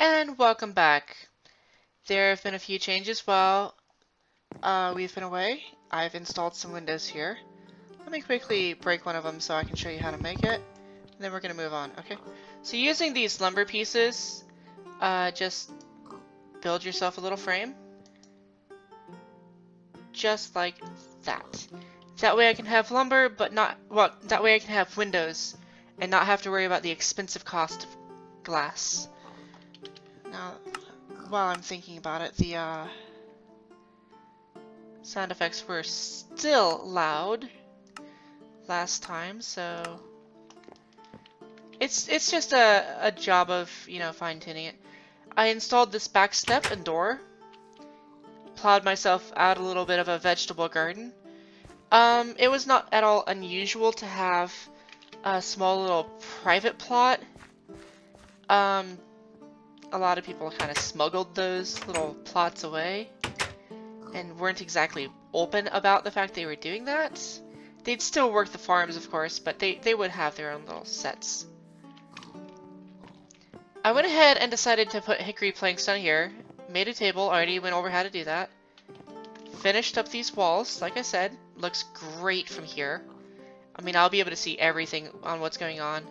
And welcome back. There have been a few changes while uh, we've been away. I've installed some windows here. Let me quickly break one of them so I can show you how to make it. And then we're going to move on, okay? So using these lumber pieces, uh, just build yourself a little frame. Just like that. That way I can have lumber, but not, well, that way I can have windows and not have to worry about the expensive cost of glass. Now, while I'm thinking about it, the uh, sound effects were still loud last time, so it's it's just a, a job of, you know, fine-tuning it. I installed this back step and door, plowed myself out a little bit of a vegetable garden. Um, it was not at all unusual to have a small little private plot. Um, a lot of people kind of smuggled those little plots away and weren't exactly open about the fact they were doing that. They'd still work the farms, of course, but they, they would have their own little sets. I went ahead and decided to put hickory planks on here. Made a table, already went over how to do that. Finished up these walls, like I said. Looks great from here. I mean, I'll be able to see everything on what's going on.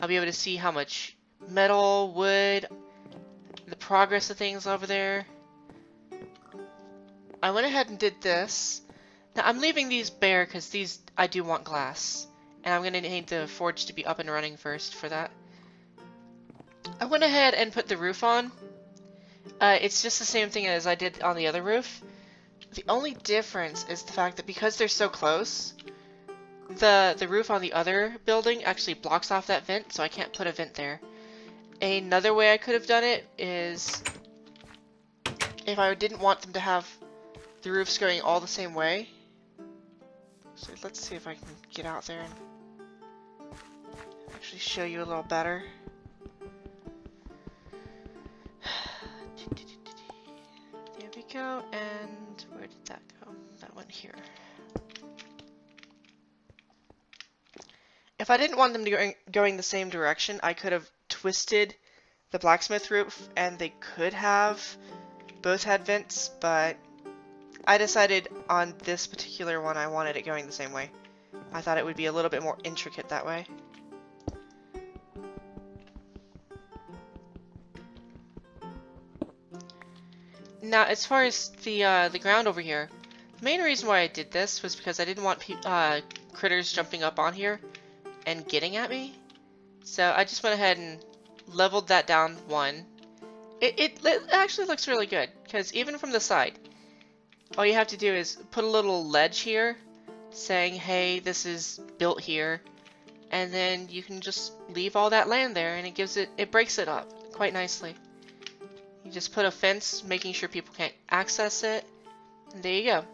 I'll be able to see how much metal, wood, the progress of things over there. I went ahead and did this. Now I'm leaving these bare because these I do want glass. And I'm going to need the forge to be up and running first for that. I went ahead and put the roof on. Uh, it's just the same thing as I did on the other roof. The only difference is the fact that because they're so close, the, the roof on the other building actually blocks off that vent, so I can't put a vent there. Another way I could have done it is if I didn't want them to have the roofs going all the same way. So let's see if I can get out there and actually show you a little better. There we go, and where did that go? That went here. If I didn't want them to go going the same direction, I could have twisted the blacksmith roof and they could have both had vents, but I decided on this particular one I wanted it going the same way. I thought it would be a little bit more intricate that way. Now, as far as the uh, the ground over here, the main reason why I did this was because I didn't want uh, critters jumping up on here and getting at me. So I just went ahead and leveled that down one. It, it, it actually looks really good, because even from the side, all you have to do is put a little ledge here saying, hey, this is built here, and then you can just leave all that land there, and it gives it, it breaks it up quite nicely. You just put a fence, making sure people can't access it, and there you go.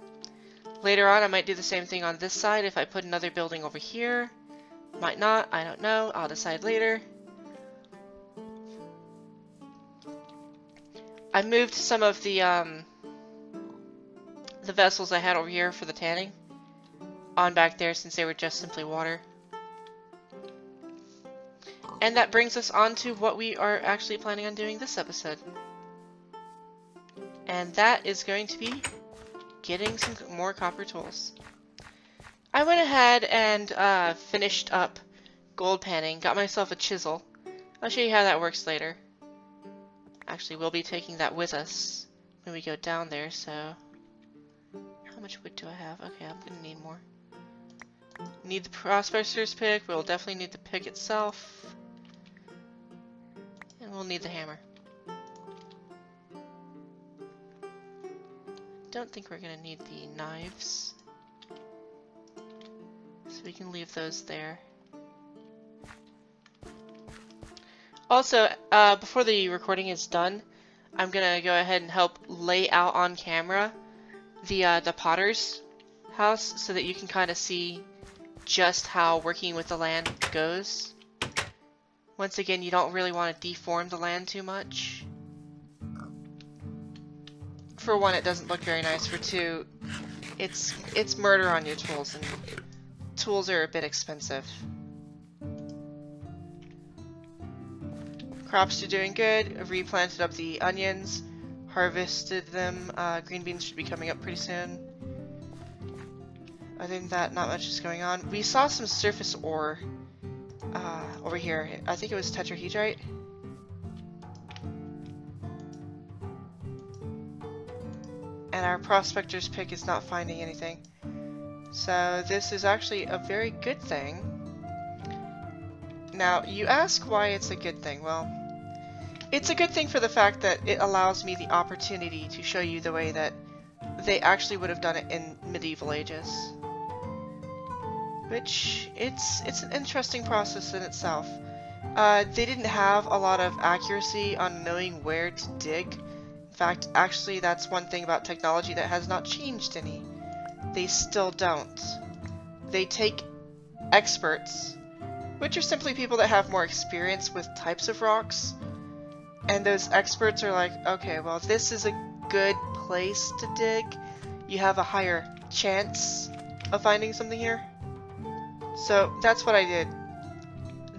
Later on, I might do the same thing on this side if I put another building over here. Might not, I don't know, I'll decide later. I moved some of the, um, the vessels I had over here for the tanning on back there since they were just simply water. And that brings us on to what we are actually planning on doing this episode. And that is going to be getting some more copper tools. I went ahead and uh, finished up gold panning, got myself a chisel. I'll show you how that works later. Actually, we'll be taking that with us when we go down there, so... How much wood do I have? Okay, I'm gonna need more. Need the prospector's pick, we'll definitely need the pick itself. And we'll need the hammer. Don't think we're gonna need the knives. We can leave those there. Also, uh, before the recording is done, I'm gonna go ahead and help lay out on camera the uh, the potter's house so that you can kind of see just how working with the land goes. Once again, you don't really want to deform the land too much. For one, it doesn't look very nice. For two, it's it's murder on your tools, and tools are a bit expensive. Crops are doing good. I've Replanted up the onions, harvested them. Uh, green beans should be coming up pretty soon. Other than that, not much is going on. We saw some surface ore uh, over here. I think it was tetrahedrite. And our prospector's pick is not finding anything. So this is actually a very good thing. Now, you ask why it's a good thing. Well, it's a good thing for the fact that it allows me the opportunity to show you the way that they actually would have done it in medieval ages. Which, it's, it's an interesting process in itself. Uh, they didn't have a lot of accuracy on knowing where to dig. In fact, actually that's one thing about technology that has not changed any. They still don't. They take experts, which are simply people that have more experience with types of rocks, and those experts are like, okay, well this is a good place to dig. You have a higher chance of finding something here. So that's what I did.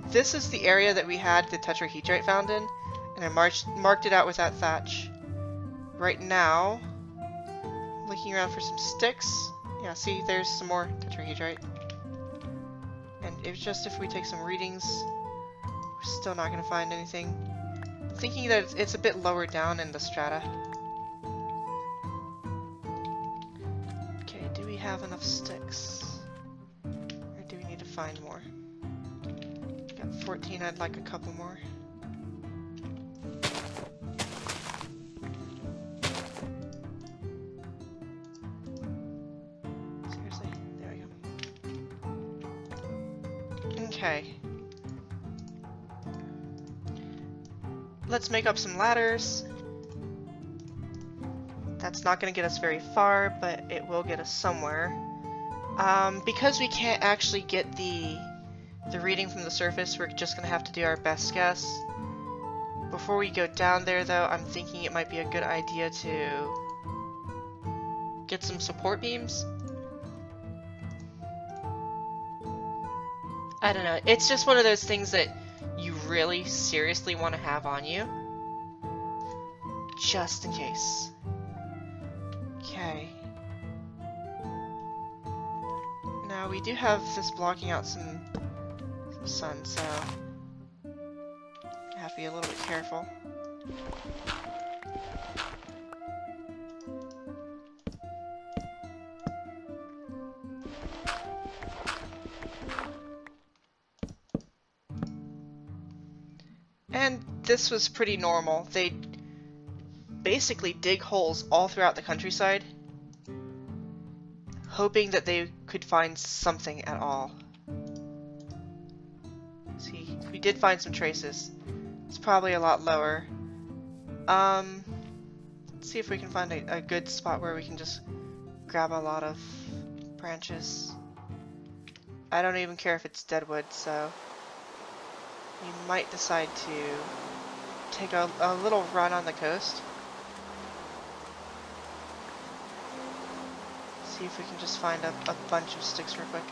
This is the area that we had the tetrahedrite found in, and I marched, marked it out with that thatch. Right now, looking around for some sticks. Yeah, see, there's some more tetrahedrite. And it's just if we take some readings, we're still not going to find anything. thinking that it's a bit lower down in the strata. Okay, do we have enough sticks? Or do we need to find more. Got 14, I'd like a couple more. Okay. Let's make up some ladders. That's not going to get us very far, but it will get us somewhere. Um, because we can't actually get the the reading from the surface, we're just gonna have to do our best guess. Before we go down there though, I'm thinking it might be a good idea to get some support beams. I don't know, it's just one of those things that you really seriously want to have on you. Just in case. Okay. Now we do have this blocking out some, some sun, so I have to be a little bit careful. This was pretty normal. They basically dig holes all throughout the countryside hoping that they could find something at all. See, we did find some traces. It's probably a lot lower. Um, let's see if we can find a, a good spot where we can just grab a lot of branches. I don't even care if it's deadwood, so we might decide to take a, a little run on the coast. see if we can just find a, a bunch of sticks real quick.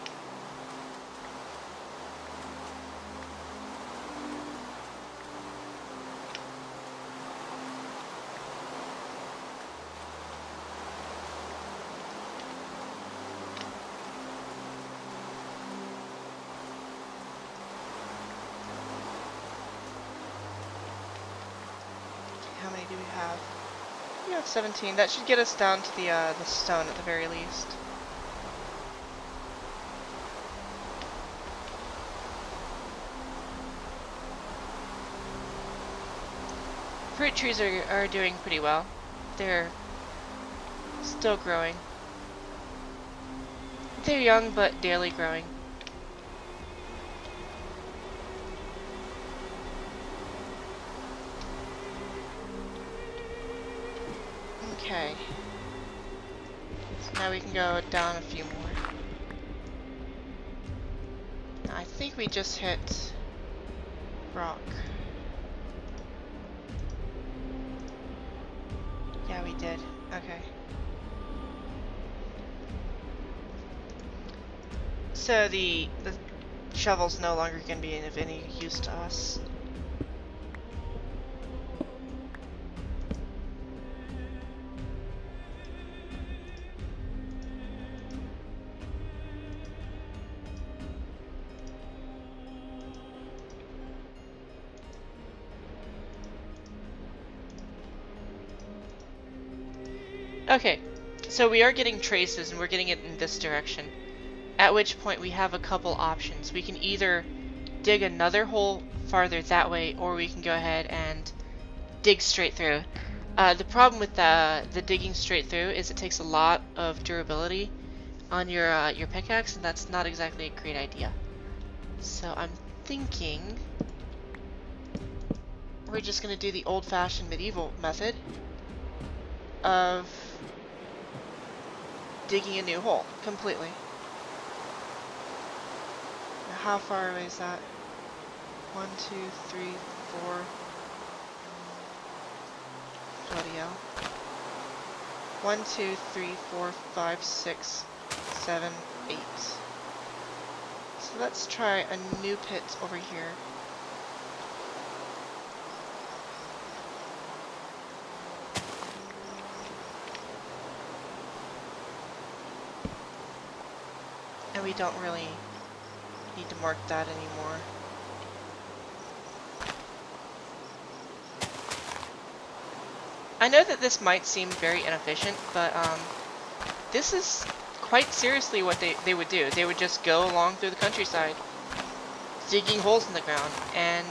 How many do we have? We have 17. That should get us down to the, uh, the stone at the very least. Fruit trees are, are doing pretty well. They're still growing. They're young, but daily growing. Now we can go down a few more. I think we just hit rock. Yeah, we did. Okay. So the, the shovel's no longer going to be of any use to us. So we are getting traces and we're getting it in this direction. At which point we have a couple options. We can either dig another hole farther that way or we can go ahead and dig straight through. Uh, the problem with the, the digging straight through is it takes a lot of durability on your, uh, your pickaxe and that's not exactly a great idea. So I'm thinking we're just going to do the old-fashioned medieval method of digging a new hole completely. Now how far away is that? One, two, three, four. Bloody hell. One, two, three, four, five, six, seven, eight. So let's try a new pit over here. We don't really need to mark that anymore. I know that this might seem very inefficient, but um, this is quite seriously what they, they would do. They would just go along through the countryside, digging holes in the ground, and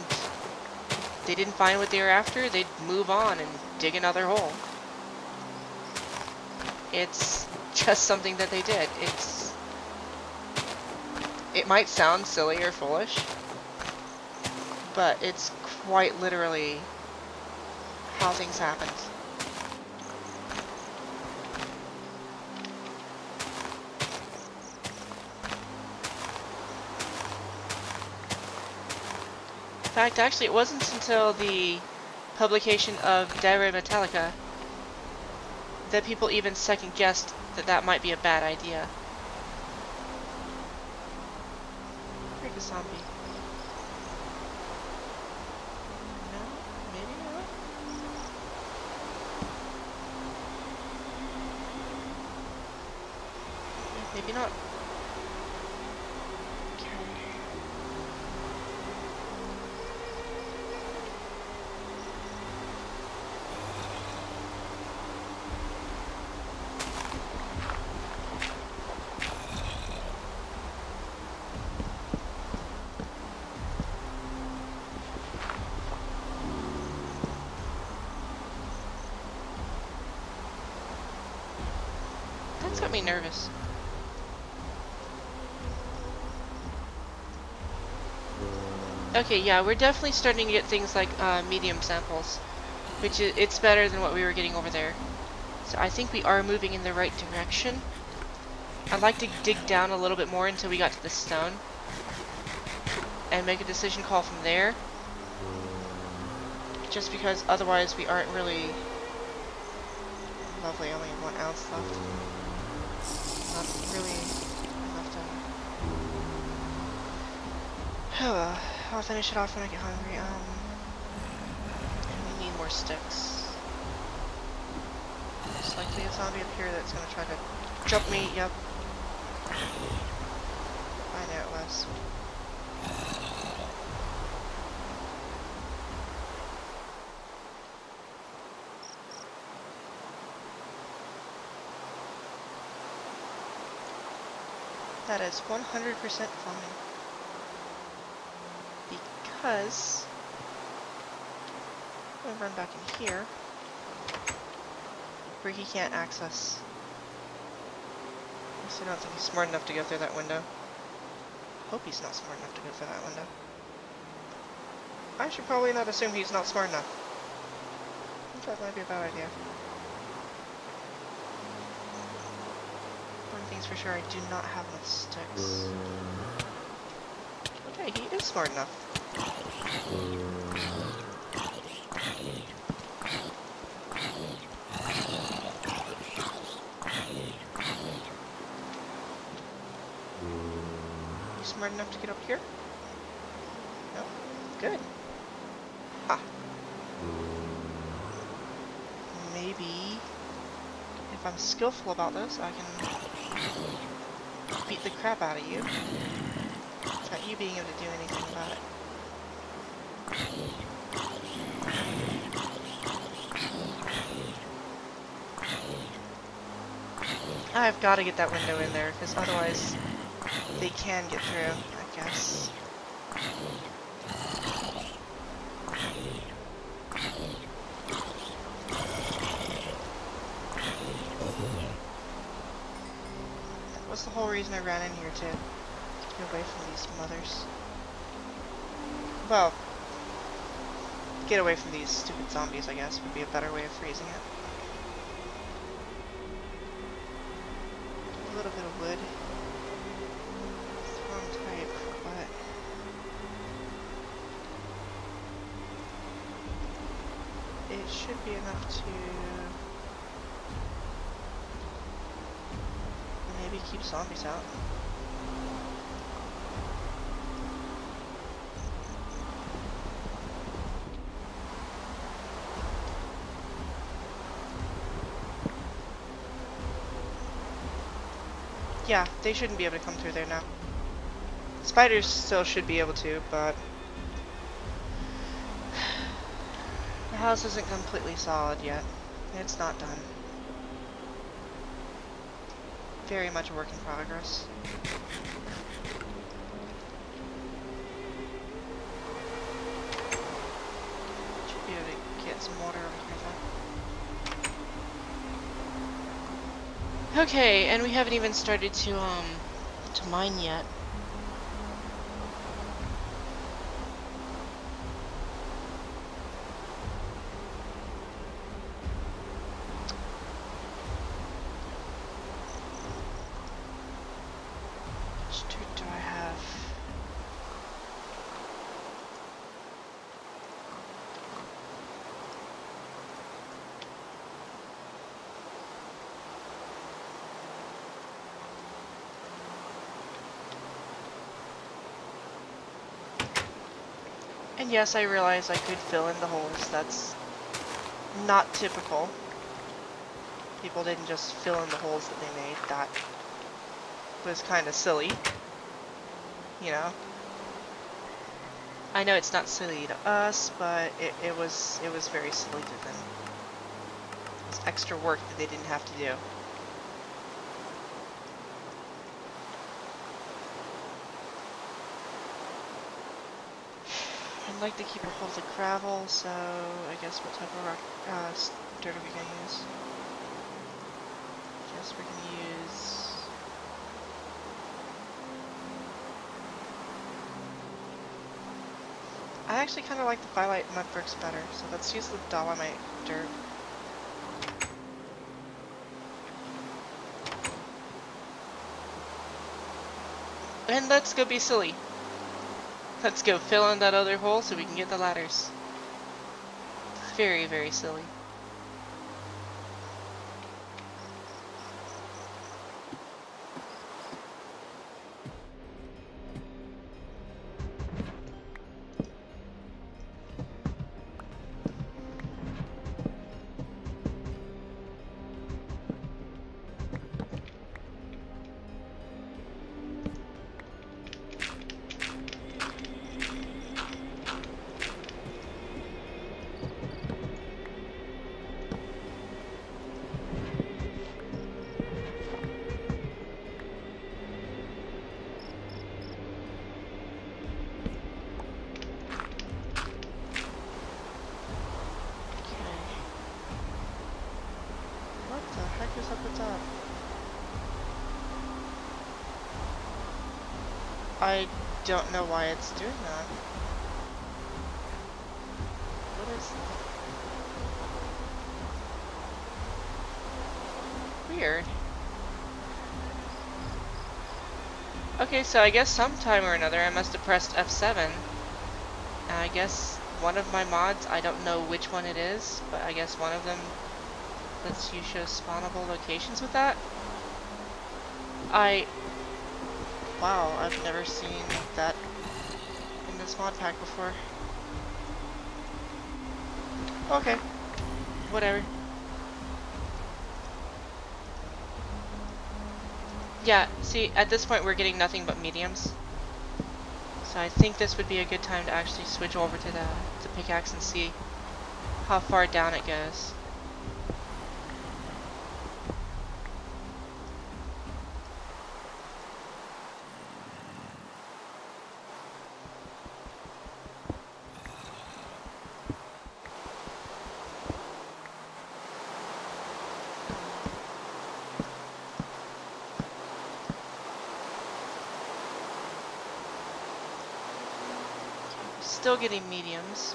they didn't find what they were after, they'd move on and dig another hole. It's just something that they did. It's it might sound silly or foolish, but it's quite literally how things happened. In fact, actually, it wasn't until the publication of De Re Metallica that people even second-guessed that that might be a bad idea. No? Maybe not? Maybe not. That's got me nervous. Okay, yeah, we're definitely starting to get things like uh, medium samples, which is, it's better than what we were getting over there. So I think we are moving in the right direction. I'd like to dig down a little bit more until we got to the stone and make a decision call from there. Just because otherwise we aren't really... Lovely, only one ounce left not really enough to... I'll finish it off when I get hungry. Um, and we need more sticks. There's likely a zombie up here that's gonna try to jump me, yep. I know it was. That is 100% fine. Because... Gonna run back in here. Where he can't access. I still don't think he's smart enough to go through that window. Hope he's not smart enough to go through that window. I should probably not assume he's not smart enough. I think that might be a bad idea. One thing's for sure, I do not have enough sticks. Okay, he is smart enough. Smart enough to get up here? No? Good. Ah. Maybe if I'm skillful about this, I can beat the crap out of you. Without you being able to do anything about it. I've got to get that window in there, because otherwise they can get through, I guess. That was the whole reason I ran in here, too. To get away from these mothers. Well, get away from these stupid zombies, I guess, would be a better way of phrasing it. Little bit of wood. It's the wrong type, but... It should be enough to... Maybe keep zombies out. Yeah, they shouldn't be able to come through there now. Spiders still should be able to, but... The house isn't completely solid yet. It's not done. Very much a work in progress. Should be able to get some water over here though. Okay, and we haven't even started to, um, to mine yet. Which dirt do I have? And yes, I realize I could fill in the holes. That's not typical. People didn't just fill in the holes that they made. That was kind of silly. You know? I know it's not silly to us, but it, it was it was very silly to them. It's extra work that they didn't have to do. I'd like to keep a hold of gravel, so I guess what type of rock, uh, dirt are we gonna use? I guess we're gonna use. I actually kind of like the Firelight Mud Bricks better, so let's use the Dolomite dirt. And let's go be silly. Let's go fill in that other hole so we can get the ladders. Very, very silly. I don't know why it's doing that. What is Weird. Okay, so I guess sometime or another I must have pressed F7. And I guess one of my mods, I don't know which one it is, but I guess one of them lets you show spawnable locations with that. I... Wow, I've never seen that in this mod pack before. Okay. Whatever. Yeah, see, at this point we're getting nothing but mediums. So I think this would be a good time to actually switch over to the, pickaxe and see how far down it goes. Still getting mediums.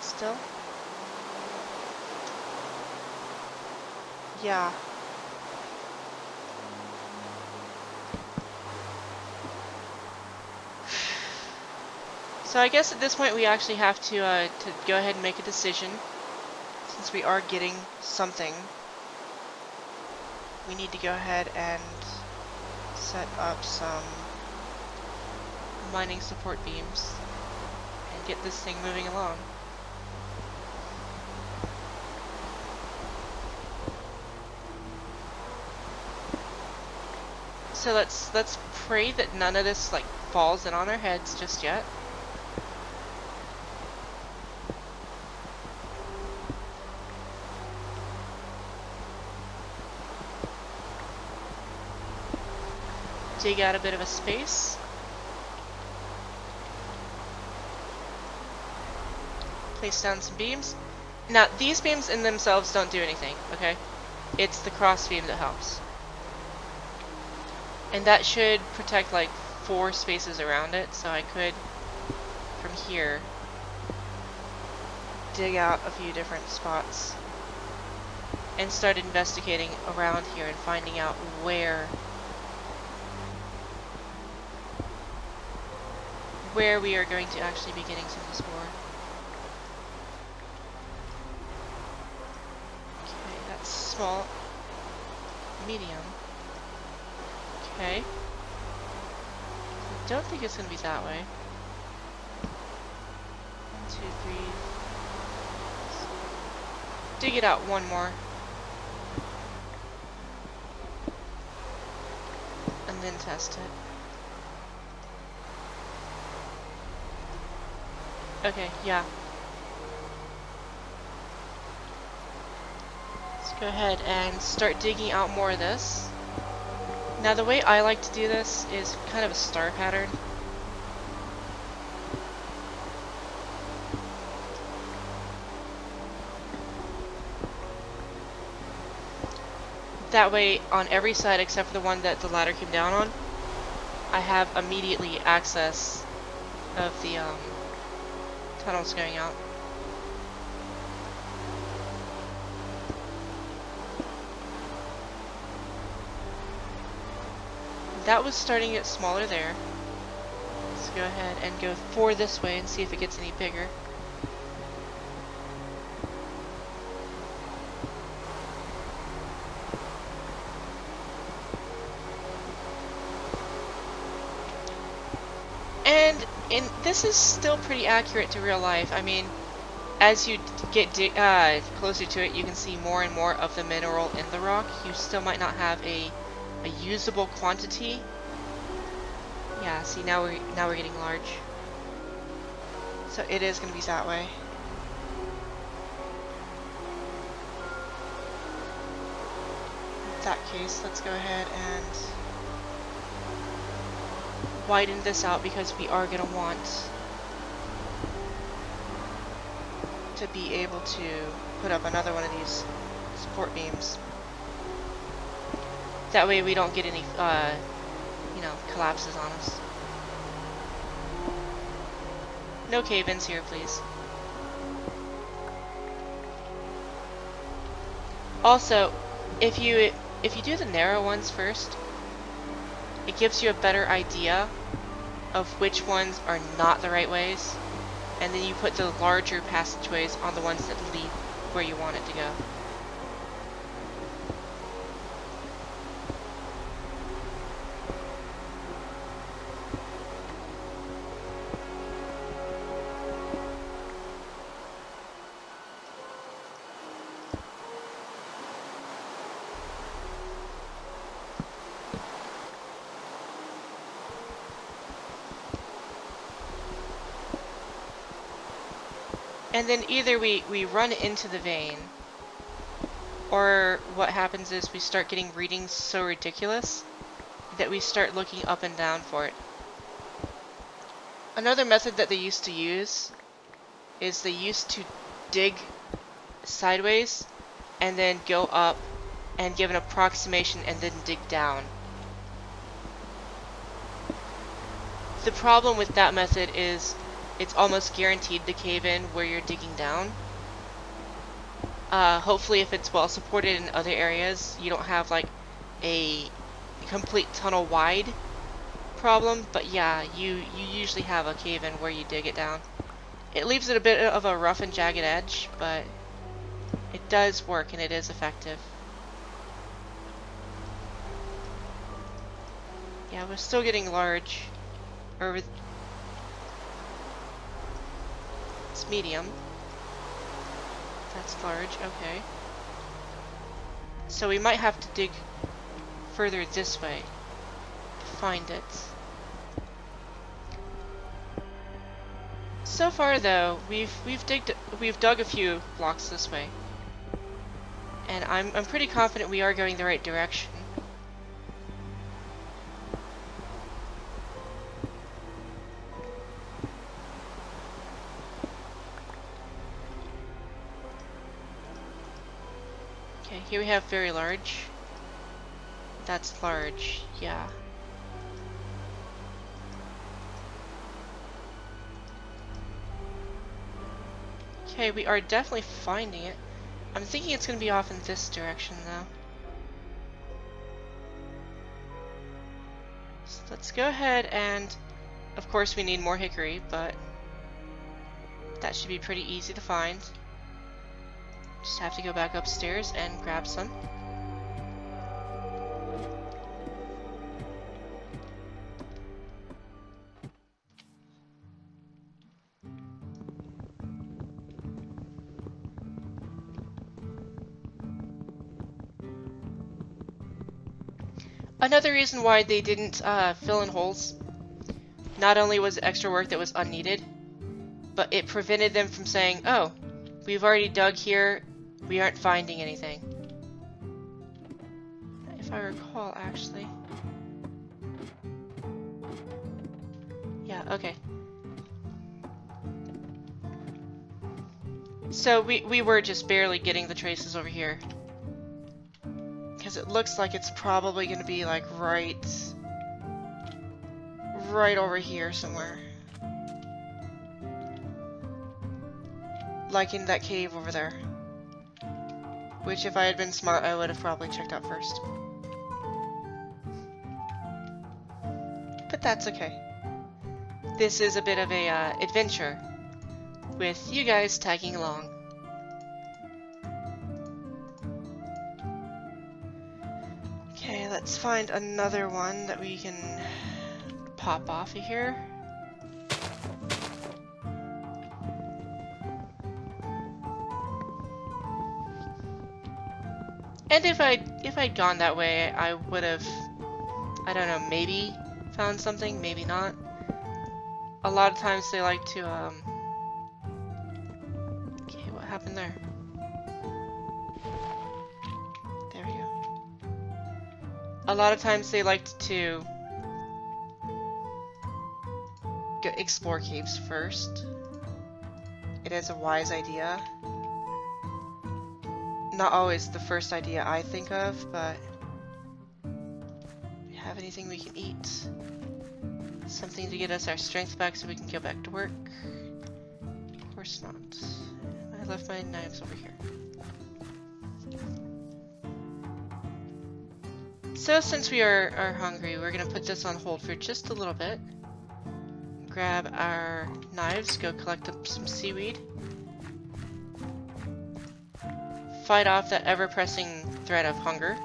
Still? Yeah. So I guess at this point we actually have to, uh, to go ahead and make a decision. Since we are getting something, we need to go ahead and set up some mining support beams and get this thing moving along. So let's let's pray that none of this like falls in on our heads just yet. Dig out a bit of a space. Place down some beams. Now, these beams in themselves don't do anything, okay? It's the cross beam that helps. And that should protect like four spaces around it, so I could, from here, dig out a few different spots and start investigating around here and finding out where where we are going to actually be getting some this. Okay, that's small, medium. Okay. I don't think it's going to be that way. One, two, three. Dig it out one more. And then test it. Okay, yeah. Let's go ahead and start digging out more of this. Now the way I like to do this is kind of a star pattern. That way, on every side except for the one that the ladder came down on, I have immediately access of the um, going out. that was starting to get smaller there. Let's go ahead and go for this way and see if it gets any bigger. This is still pretty accurate to real life. I mean, as you get uh, closer to it, you can see more and more of the mineral in the rock. You still might not have a a usable quantity. Yeah, see now we're now we're getting large. So it is gonna be that way. In that case, let's go ahead and widen this out because we are gonna want to be able to put up another one of these support beams. That way we don't get any, uh, you know, collapses on us. No cave-ins here, please. Also, if you if you do the narrow ones first, it gives you a better idea of which ones are not the right ways, and then you put the larger passageways on the ones that lead where you want it to go. then either we, we run into the vein, or what happens is we start getting readings so ridiculous that we start looking up and down for it. Another method that they used to use is they used to dig sideways and then go up and give an approximation and then dig down. The problem with that method is it's almost guaranteed to cave in where you're digging down. Uh, hopefully if it's well supported in other areas, you don't have like a complete tunnel wide problem, but yeah, you, you usually have a cave in where you dig it down. It leaves it a bit of a rough and jagged edge, but it does work and it is effective. Yeah, we're still getting large it's medium. That's large, okay. So we might have to dig further this way to find it. So far though, we've we've digged we've dug a few blocks this way. And I'm I'm pretty confident we are going the right direction. Have very large. That's large, yeah. Okay, we are definitely finding it. I'm thinking it's going to be off in this direction though. So let's go ahead and, of course we need more hickory, but that should be pretty easy to find. Just have to go back upstairs and grab some. Another reason why they didn't uh, fill in holes, not only was it extra work that was unneeded, but it prevented them from saying, oh, we've already dug here, we aren't finding anything. If I recall, actually. Yeah, okay. So we, we were just barely getting the traces over here. Because it looks like it's probably going to be like right... Right over here somewhere. Like in that cave over there. Which if I had been smart, I would have probably checked out first. But that's okay. This is a bit of a uh, adventure with you guys tagging along. Okay, let's find another one that we can pop off of here. And if I if I'd gone that way, I would have, I don't know, maybe found something, maybe not. A lot of times they like to, um, okay, what happened there? There we go. A lot of times they like to explore caves first. It is a wise idea not always the first idea I think of, but we have anything we can eat? Something to get us our strength back so we can go back to work? Of course not. I left my knives over here. So since we are, are hungry, we're gonna put this on hold for just a little bit. Grab our knives, go collect up some seaweed. Fight off that ever-pressing threat of hunger.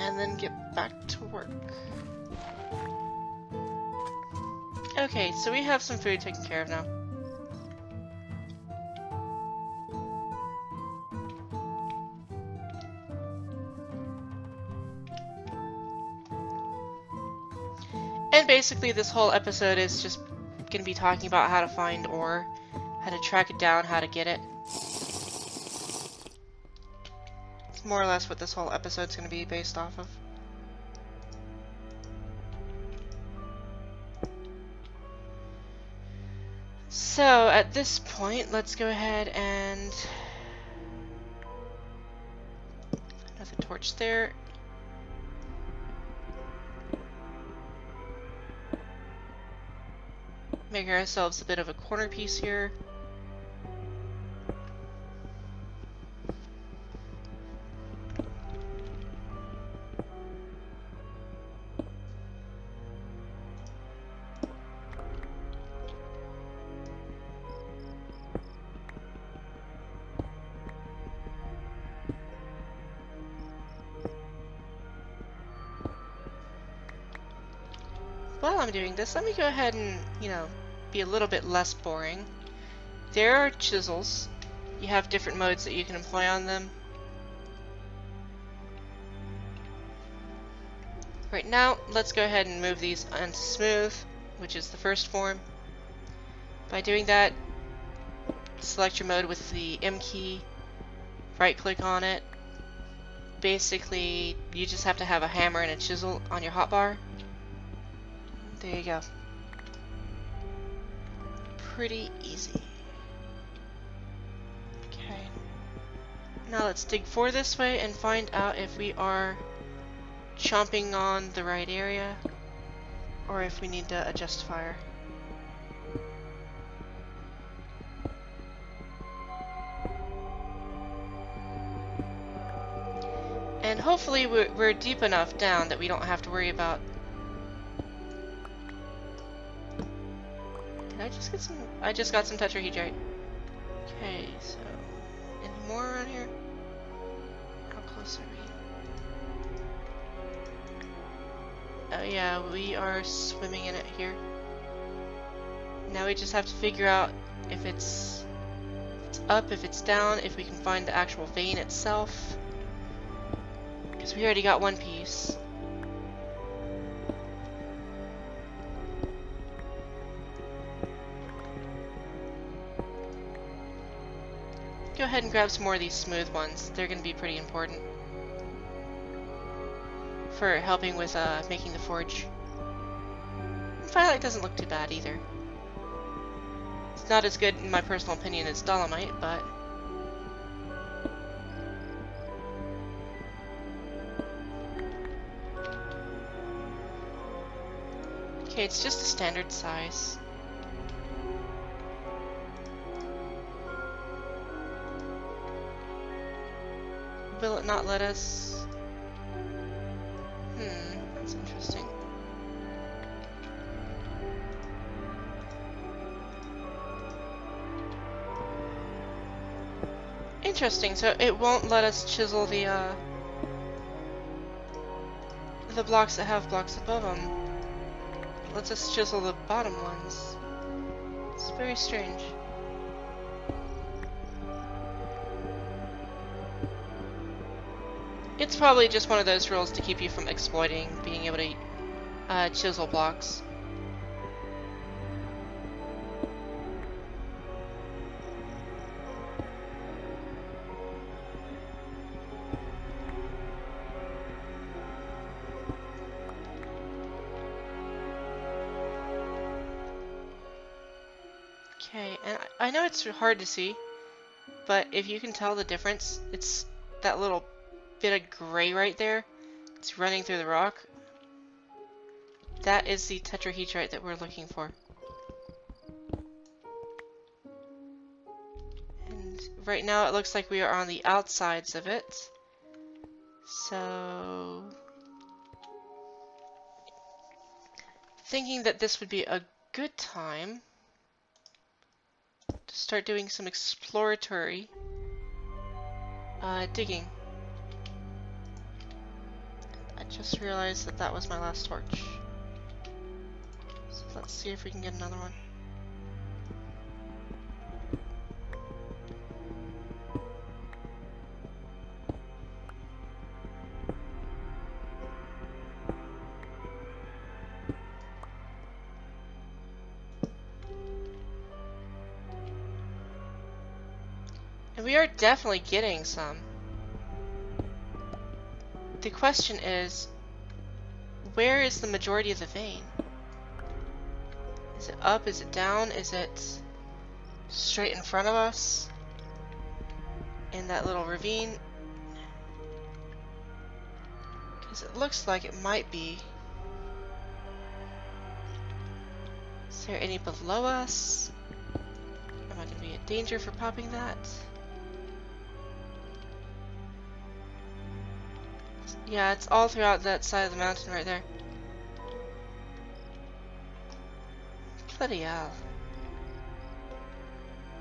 And then get back to work. Okay, so we have some food taken care of now. And basically this whole episode is just going to be talking about how to find ore, how to track it down, how to get it. It's more or less what this whole episode's going to be based off of. So, at this point, let's go ahead and... Another torch there. Make ourselves a bit of a corner piece here. While I'm doing this, let me go ahead and, you know, be a little bit less boring. There are chisels. You have different modes that you can employ on them. Right now, let's go ahead and move these onto smooth, which is the first form. By doing that, select your mode with the M key, right click on it. Basically, you just have to have a hammer and a chisel on your hotbar. There you go. Pretty easy. Okay. Now let's dig for this way and find out if we are chomping on the right area or if we need to adjust fire. And hopefully we're, we're deep enough down that we don't have to worry about I just get some? I just got some tetrahedrite. Okay, so any more around here? How close are we? Oh yeah, we are swimming in it here. Now we just have to figure out if it's, if it's up, if it's down, if we can find the actual vein itself. Because we already got one piece. Go ahead and grab some more of these smooth ones. They're going to be pretty important for helping with uh, making the forge. Firelight doesn't look too bad either. It's not as good, in my personal opinion, as Dolomite, but... Okay, it's just a standard size. Will it not let us? Hmm, that's interesting. Interesting, so it won't let us chisel the, uh, the blocks that have blocks above them. Lets us chisel the bottom ones. It's very strange. It's probably just one of those rules to keep you from exploiting being able to uh, chisel blocks. Okay, and I know it's hard to see, but if you can tell the difference, it's that little bit of gray right there. It's running through the rock. That is the tetrahedrite that we're looking for. And right now it looks like we are on the outsides of it. So... Thinking that this would be a good time to start doing some exploratory uh, digging just realized that that was my last torch. So let's see if we can get another one. And we are definitely getting some the question is, where is the majority of the vein? Is it up? Is it down? Is it straight in front of us? In that little ravine? Because it looks like it might be. Is there any below us? Am I going to be in danger for popping that? Yeah, it's all throughout that side of the mountain right there. Bloody hell.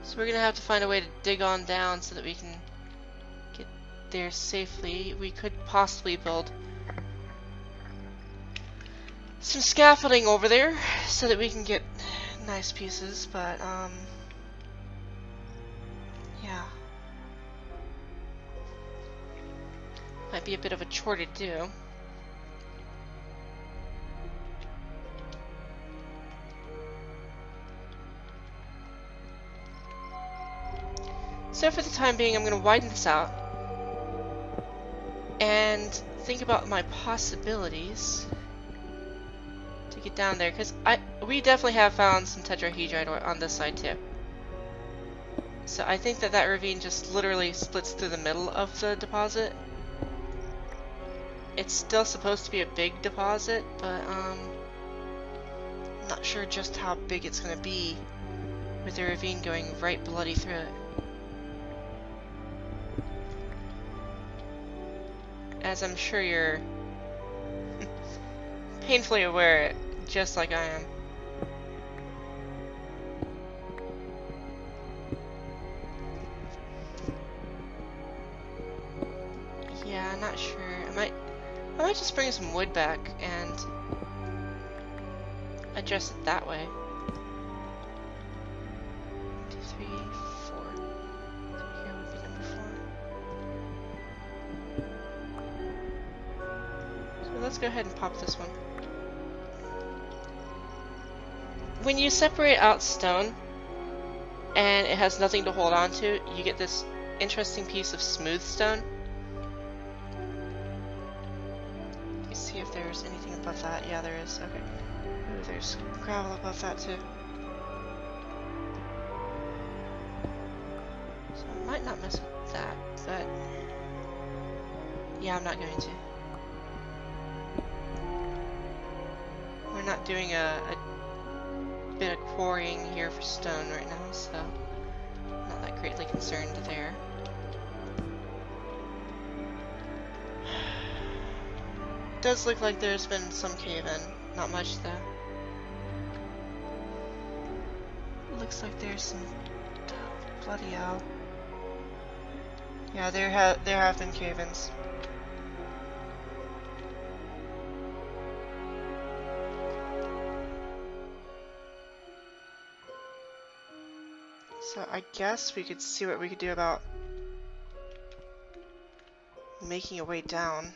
So we're gonna have to find a way to dig on down so that we can get there safely. We could possibly build some scaffolding over there so that we can get nice pieces, but um be a bit of a chore to do. So for the time being, I'm going to widen this out and think about my possibilities to get down there because I we definitely have found some tetrahedrite on this side too. So I think that that ravine just literally splits through the middle of the deposit. It's still supposed to be a big deposit, but um, I'm not sure just how big it's going to be with the ravine going right bloody through it. as I'm sure you're painfully aware, just like I am. Might bring some wood back and address it that way. So let's go ahead and pop this one. When you separate out stone, and it has nothing to hold on to, you get this interesting piece of smooth stone. There's gravel above that too. So I might not mess with that, but yeah, I'm not going to. We're not doing a, a bit of quarrying here for stone right now, so not that greatly concerned there. Does look like there's been some cave-in, not much though. Looks like there's some bloody hell. Yeah, there have there have been cave-ins. So I guess we could see what we could do about making a way down.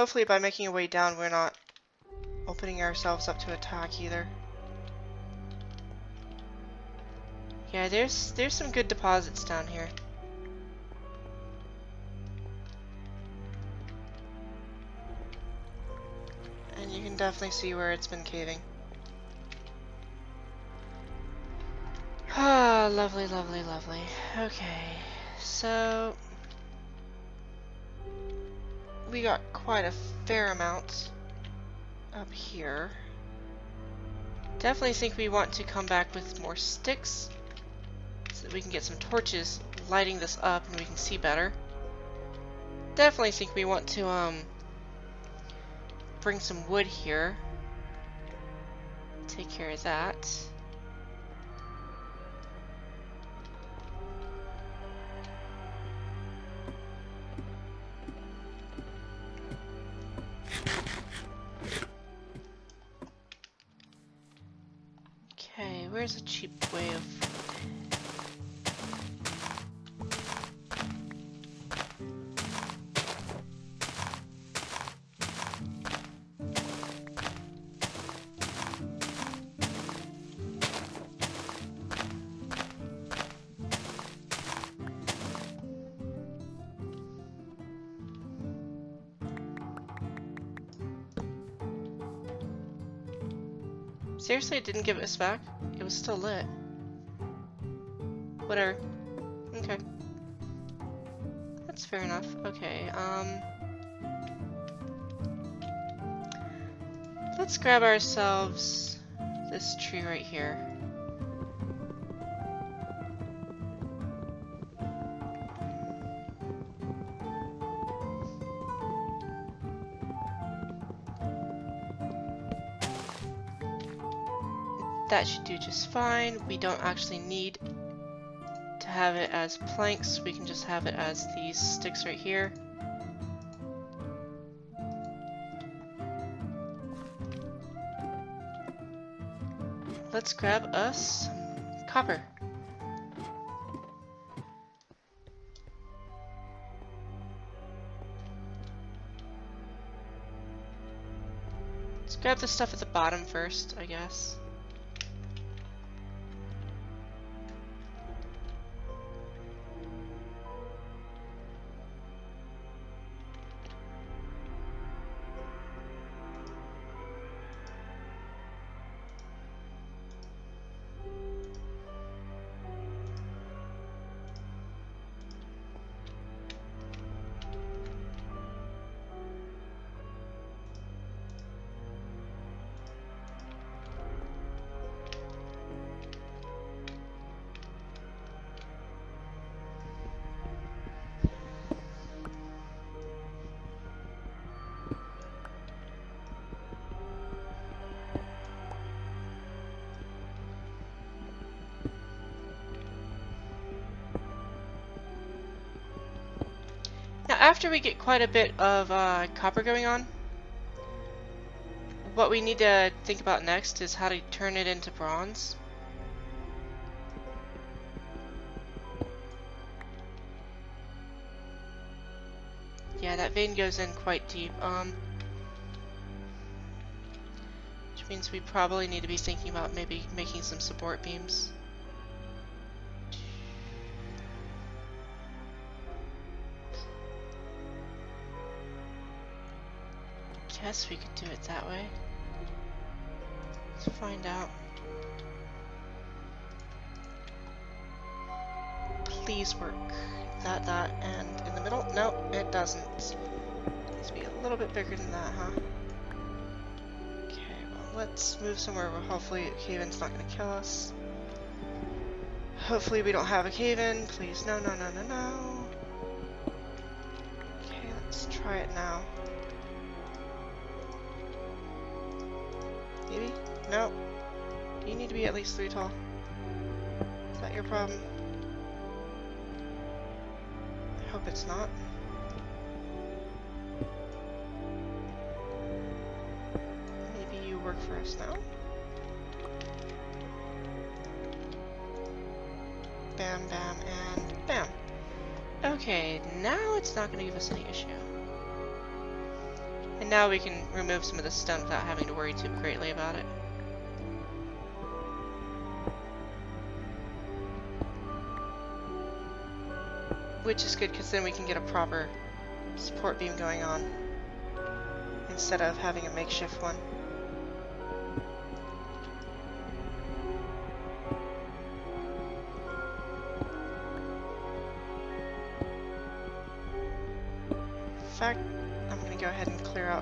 Hopefully by making a way down we're not opening ourselves up to attack either. Yeah, there's there's some good deposits down here. And you can definitely see where it's been caving. Ah, lovely, lovely, lovely. Okay, so we got quite a fair amount up here. Definitely think we want to come back with more sticks so that we can get some torches lighting this up and we can see better. Definitely think we want to um bring some wood here. Take care of that. cheap way of Seriously, it didn't give us back? Was still lit. Whatever. Okay. That's fair enough. Okay, um... Let's grab ourselves this tree right here. That should do just fine. We don't actually need to have it as planks. We can just have it as these sticks right here. Let's grab us copper. Let's grab the stuff at the bottom first, I guess. After we get quite a bit of uh, copper going on, what we need to think about next is how to turn it into bronze. Yeah, that vein goes in quite deep. Um, which means we probably need to be thinking about maybe making some support beams. Guess we could do it that way. Let's find out. Please work. That, that, and in the middle? No, it doesn't. Needs to be a little bit bigger than that, huh? Okay, well, let's move somewhere where hopefully a cave-in's not gonna kill us. Hopefully we don't have a cave-in. Please, no, no, no, no, no. Okay, let's try it now. Maybe? No. You need to be at least three tall. Is that your problem? I hope it's not. Maybe you work for us now? Bam, bam, and bam. Okay, now it's not going to give us any issue. Now we can remove some of the stone without having to worry too greatly about it. Which is good because then we can get a proper support beam going on instead of having a makeshift one.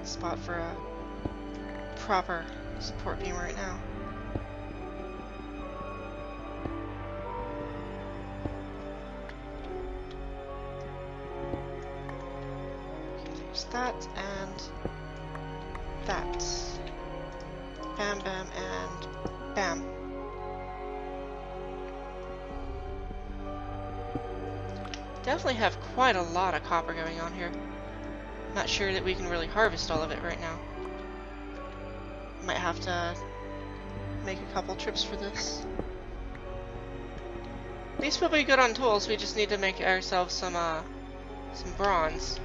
Spot for a proper support beam right now. There's that and that. Bam, bam, and bam. Definitely have quite a lot of copper going on here. Not sure that we can really harvest all of it right now. Might have to make a couple trips for this. These will be good on tools, we just need to make ourselves some, uh, some bronze.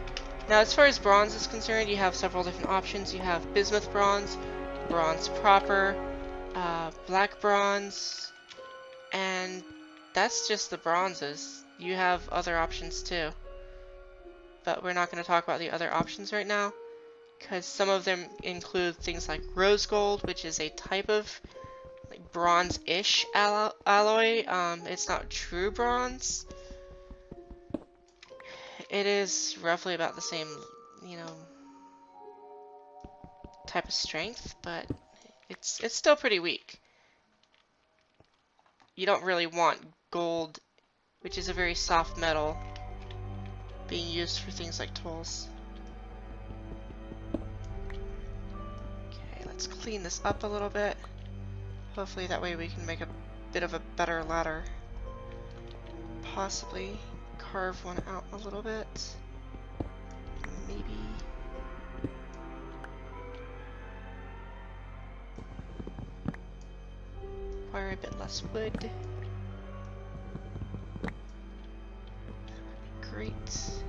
Now, as far as bronze is concerned, you have several different options. You have bismuth bronze, bronze proper, uh, black bronze, and that's just the bronzes. You have other options too. But we're not going to talk about the other options right now, because some of them include things like rose gold, which is a type of bronze-ish allo alloy. Um, it's not true bronze. It is roughly about the same, you know, type of strength, but it's it's still pretty weak. You don't really want gold, which is a very soft metal, being used for things like tools. Okay, let's clean this up a little bit. Hopefully that way we can make a bit of a better ladder. Possibly carve one out a little bit. Maybe. Require a bit less wood. Great.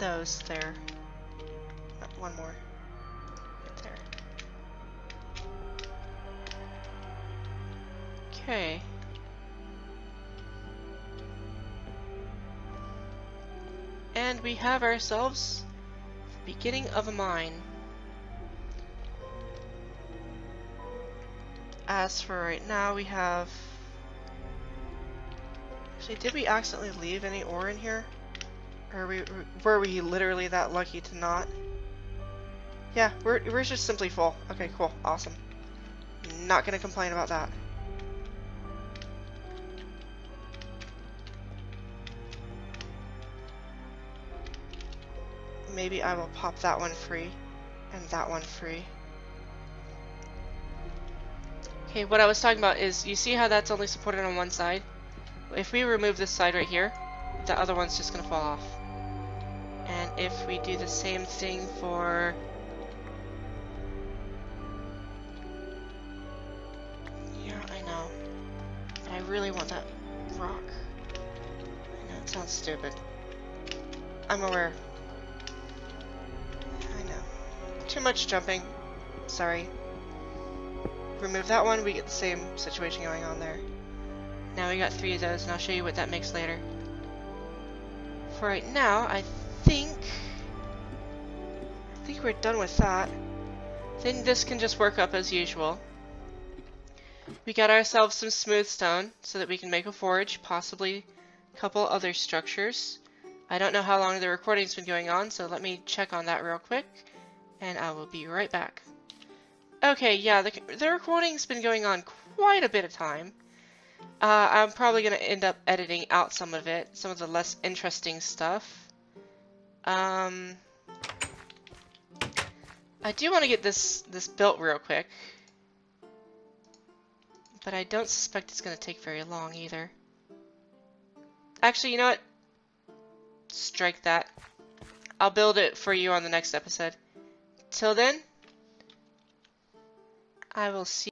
Those there. Uh, one more. Right there. Okay. And we have ourselves the beginning of a mine. As for right now, we have... Actually, did we accidentally leave any ore in here? We, were we literally that lucky to not? Yeah, we're, we're just simply full. Okay, cool. Awesome. Not gonna complain about that. Maybe I will pop that one free and that one free. Okay, what I was talking about is, you see how that's only supported on one side? If we remove this side right here, the other one's just gonna fall off. If we do the same thing for... Yeah, I know. I really want that rock. I know, it sounds stupid. I'm aware. I know. Too much jumping. Sorry. Remove that one, we get the same situation going on there. Now we got three of those, and I'll show you what that makes later. For right now, I think... I think we're done with that. Then this can just work up as usual. We got ourselves some smooth stone, so that we can make a forge, possibly a couple other structures. I don't know how long the recording's been going on, so let me check on that real quick, and I will be right back. Okay, yeah, the, the recording's been going on quite a bit of time. Uh, I'm probably going to end up editing out some of it, some of the less interesting stuff. Um, I do want to get this, this built real quick. But I don't suspect it's going to take very long either. Actually, you know what? Strike that. I'll build it for you on the next episode. Till then, I will see